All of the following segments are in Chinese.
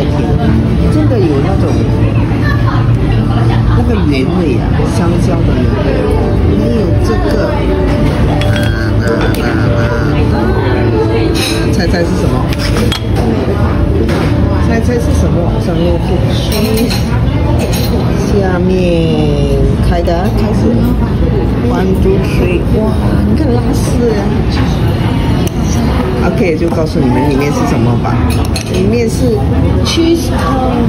真的有那种那个原味啊香蕉的原味还有这个猜猜是什么猜猜是什么生上用户下面开的开始关注水哇你看拉丝的可以就告诉你们里面是什么吧。里面是 cheese cone。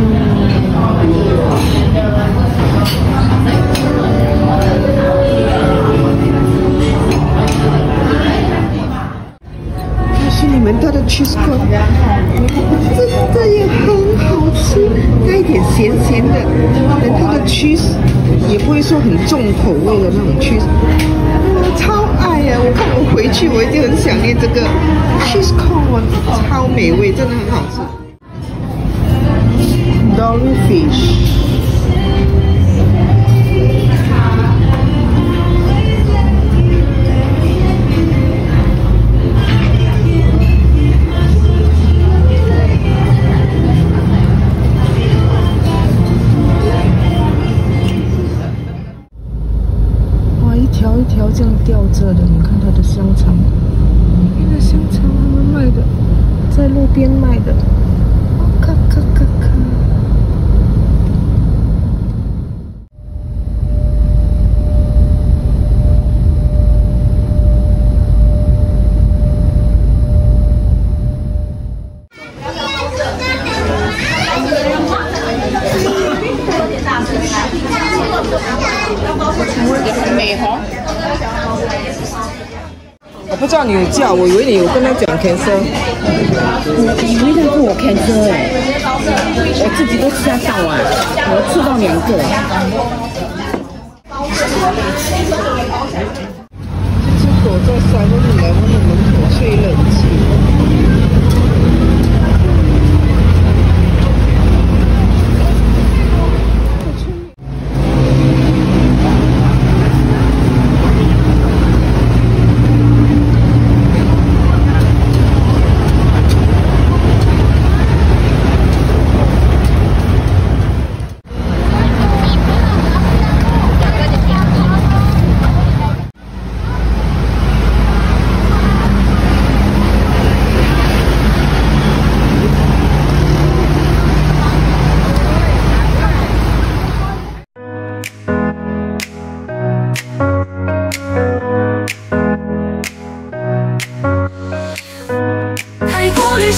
你们家的 cheese cone，这这也很好吃，带一点咸咸的，它的 cheese 也不会说很重口味的那种 cheese，我超爱呀！我看我回去，我一定很想念这个 cheese cone，超美味，真的很好吃。Dory fish。条一条这样吊着的，你看它的，香肠他们卖的，在路边卖的，咔咔咔咔。不知道你有叫，我以为你有跟他讲 cancel。你没跟我 cancel 哎、我自己都是在上网，我吃到两个。这个。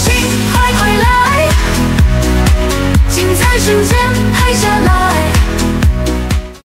心快快来，精彩瞬间拍下来。